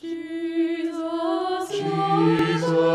Jesus. Jesus.